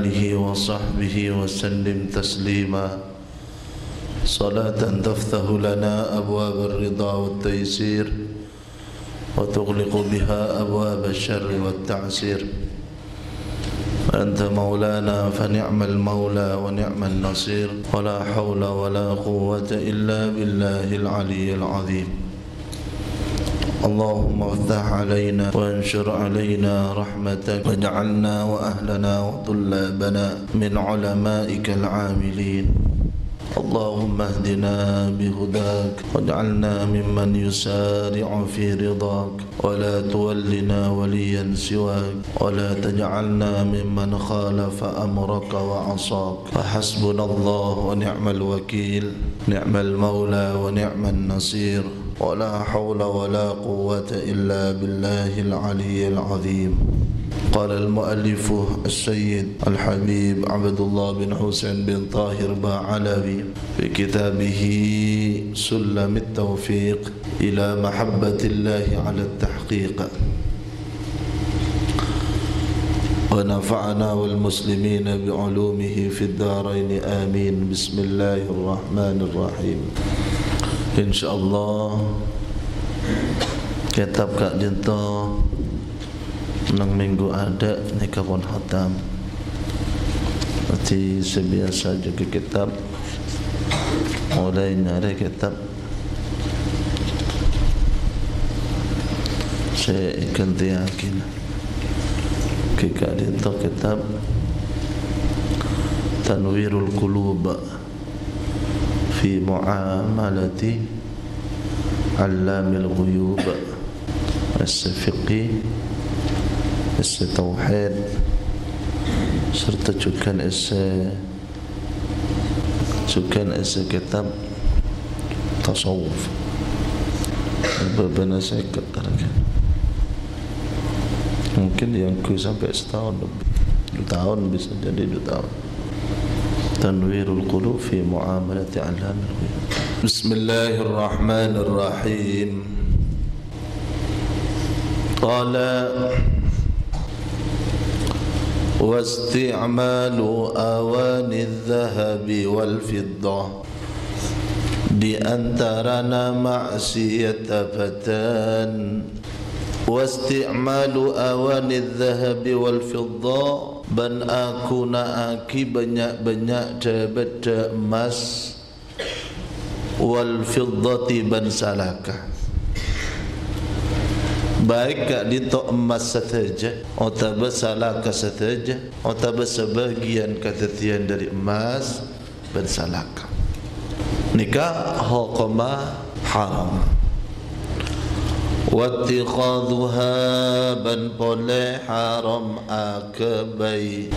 آله وصحبه وسلم تسليما. صلاة تفتح لنا أبواب الرضا والتيسير وتغلق بها أبواب الشر والتعسير. أنت مولانا فنعم المولى ونعم النصير. ولا حول ولا قوة إلا بالله العلي العظيم. اللهم افتح علينا وانشر علينا رحمتك واجعلنا وأهلنا وطلابنا من علمائك العاملين. اللهم اهدنا بهداك واجعلنا ممن يسارع في رضاك. ولا تولنا وليا سواك. ولا تجعلنا ممن خالف أمرك وعصاك. فحسبنا الله ونعم الوكيل. نعم المولى ونعم النصير. ولا حول ولا قوة إلا بالله العلي العظيم. قال المؤلف السيد الحبيب عبد الله بن حسين بن طاهر باعلوي في كتابه سلم التوفيق إلى محبة الله على التحقيق. ونفعنا والمسلمين بعلومه في الدارين. آمين. بسم الله الرحمن الرحيم. InsyaAllah. Kitab Kak Jinta Nang minggu ada Nikah pun hatam Nanti sebiasa juga kitab. Mulai nyari kitab. Saya ikan yakin. Kika Jinta kitab. Tanwirul Qulubah muamalati Allamil Ghuyub As-Fiqi esse tauhid serta juga esse juga esse kitab tasawuf. Saya katakan? Mungkin yang ku sampai setahun dua tahun bisa jadi dua tahun تنوير القلوب في معاملة علام الغيوب. بسم الله الرحمن الرحيم. قال واستعمال أواني الذهب والفضة لأنترنا معصية فتان واستعمال أواني الذهب والفضة Ben aku na aki banyak-banyak cebeta emas. Wal fiddati ban salaka Baik kak di tok emas sataja Atau bersalaka sataja Atau bersebagian katatian dari emas Ben salaka Nikah hukumah Nikah hukumah haram wattikhadhuha ban pole haram akabai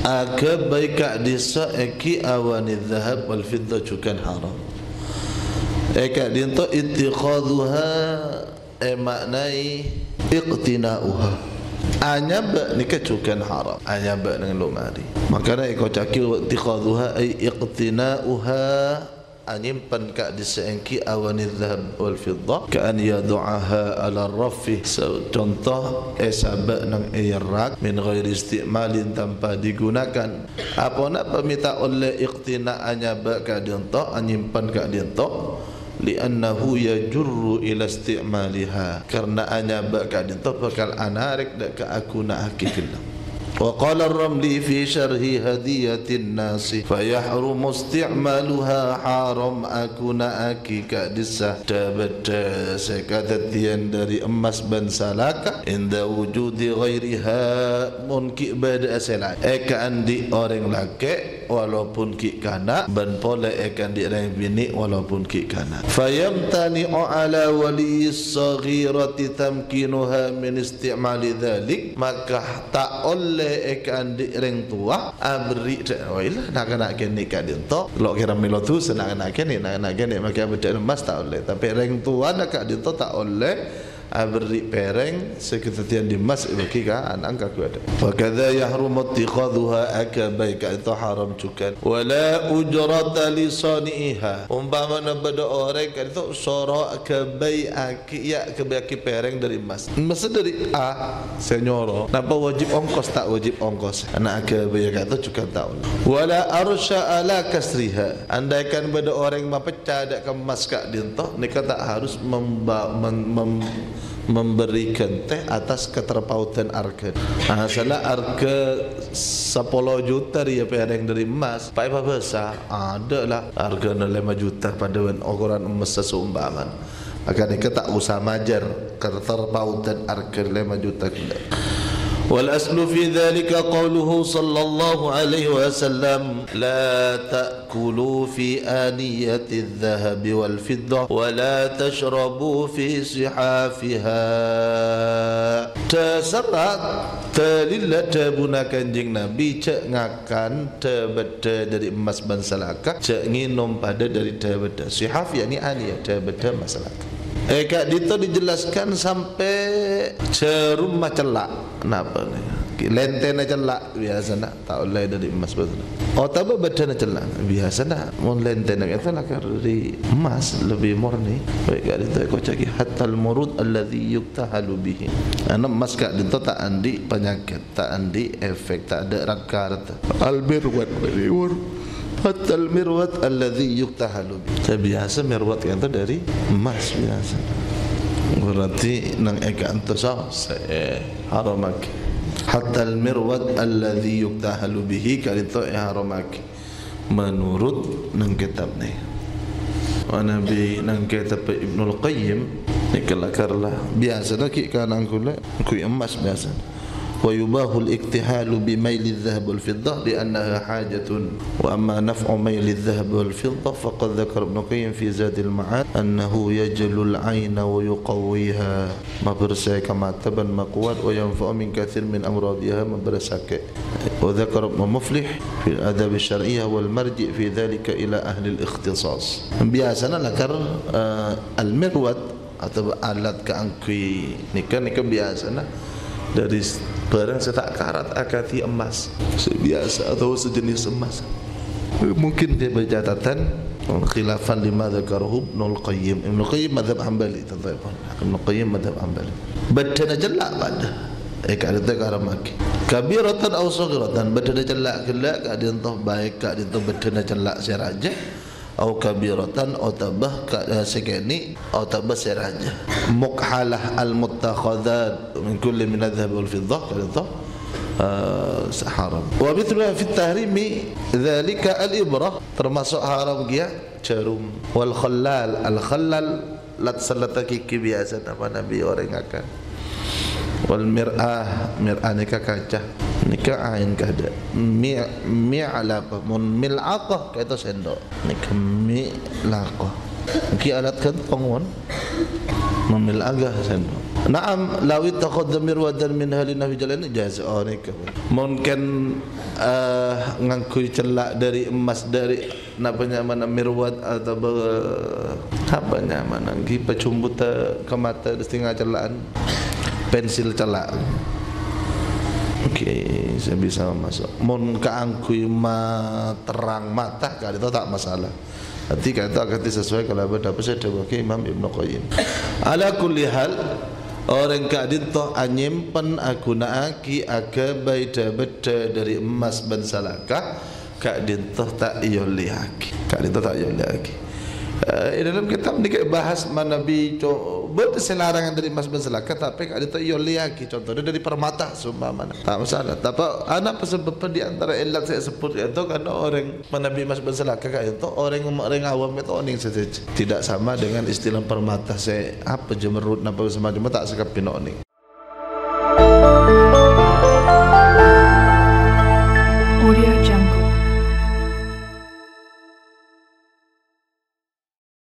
akabai kat disa eki awani dhahab wal fidda cukan haram eka dinto ittikhadhuha eh maknai iqtina'uha anyab ni kecukan haram anyab dengan lumari maka nak ikut cakil iqtina'uha anyimpan ka di seengki awani dhahab wal fidda ka an yadu'aha ala rafi contoh esabak nang irak min ghairi istimalin tanpa digunakan. Apa nak perminta oleh iqtina' anyab ka dinto anyimpan ka dinto li'annahu yajurru ila isti'maliha. Karena anya bakal itu bakal anarik dak ke aku nak hakikillah وقال الرملي في شرح هدية الناس فيحرم استعمالها حرام أكون أكي كدسة تبت سكتتين dari emas ban salaka inda wujudi ghairiha munki bada asala eka andi orang laki walaupun ki kana ban pola eka andi orang bini walaupun ki kana fayamtani ala wali saghirati tamkinuha min istimali dhalik. Maka tak oleh ekan di reng tua abri oil nak nak kene kan dinto lo kira milo tu senang nak kene nak nak kene. Maka betul mas tak oleh. Tapi reng tua nak kan dinto tak oleh abri pereng seketatian di mas bagi ka anak ka ku ada. Wa kadza yahrumu ittikhadhuha akabai ka itu haram juga. Wala ujrata li saniha umpama bada orang ka itu soro akabai ya akabai pereng dari emas emas dari a senyoro napa wajib ongkos tak wajib ongkos. Anak akabai ka itu juga tak wala arsha ala kasriha. Andaikan bada orang yang pecah dak kemas ka dinto nikah tak harus memba, mem, mem, memberikan teh atas keterpautan arke. Ah salah arke 10 juta dia pada yang dari emas. Pak apa besar? Ada lah harga 5 juta pada ukuran emas sesumbangan. Akan ini tak usah majar keterpautan arke 5 juta. والأصل في ذلك قوله صلى الله عليه وسلم لا تأكلوا في آنية الذهب والفضة ولا تشربوا في صحافها. تسرق تلل تابنا كنجنا نبي cek ngakan terbeda dari emas bansalaka cek nginum pada dari terbeda sihaf yakni aniyah terbeda masalaka Eh kak dito dijelaskan sampai cerumah celak. Kenapa ni? Lenten celak biasa nak tak boleh dari emas betul. Oh tak apa badan celak biasa nak. Mon lenten nak itu nak dari emas lebih murni. Baik kak dito kau cakap hatta al-murud alladhi yuktahalu bihi. Anak emas kak dito tak andi penyakit, tak andi efek, tak ada rakar. Al-birwat beriwur. Hatta al-mirwat alladhi yuktahalu biasa mirwat yang itu dari emas biasa. Berarti nang eka antu sah haramak hatta al-mirwat alladhi yuktahalu bihi kali itu haramak menurut nang kitab ni. Wa nabi nang kitab Ibnu Al-Qayyim ni kelakarlah biasa dah kik kan angkula ku emas biasa ويباه الاكتحال بميل الذهب والفضة لأنها حاجة وأما نفع ميل الذهب والفضة فقد ذكر ابن القيم في زاد المعاد أنه يجل العين ويقويها. ما كما تبن makuat وينفع من كثير من min amradiha memberi sakit wa dhakar في الأدب الشرعية والمرجع في ذلك إلى أهل الاختصاص. بأسنا لكر آه، المروت atau alat keangkui nikah nikah biasa nak dari barang setak karat akati emas. Sebiasa atau sejenis emas. Mungkin dia bercatatan khilafan lima dzakarahu Ibnu Qayyim. Ibnu Qayyim mazhab Hambali tentang Ibnu Qayyim mazhab Hambali badana jelak pada eh kada tak kara maki kabiratan aw saghiratan. Badana jelak kelak kada entah baik kada entah badana jelak seraja atau kabiratan atau tabah ka sekeni atau tabah seraja mukhalah al muttakhadhat min kulli min adhhab wal fiddah kada haram. Wa mithluha fi tahrimi dhalika al ibrah termasuk haram dia jarum wal khallal al khallal lat salataki biasa nama nabi orang akan wal mir'ah mir'ah nikah kaca nikah ain kada mi mi ala apa mun milaqah kata sendok. Nikah mi laqah ki alat kantong won memil agah sendok. Naam lawi takhadha mirwadan min hali nafi jalan jaz oh nikah. Mungkin uh, ngangkui celak dari emas dari napanya mana mirwad atau uh, apa mana gi pecumbut ke mata setengah celaan pensil celak Okey, saya bisa masuk. Mun keangkui ma terang mata kan itu tak masalah. Nanti kata kata sesuai kalau apa saya ke Imam Ibn Qayyim. Ala kulli hal orang kadin to anyimpan aku naaki akabai beda dari emas ban salaka kadin to tak iyo lihaki. Kadin to tak iyo lihaki. Uh, dalam kitab ni bahas mana Nabi berselarangan dari emas dan selaka tapi ada tak iyo lagi contohnya dari permata sumpah mana? Tak masalah. Tapi anak sebab di antara ilat saya sebut itu karena orang Nabi emas dan selaka itu orang orang awam itu orang saja tidak sama dengan istilah permata saya apa jemerut apa semacam tak sekap pinok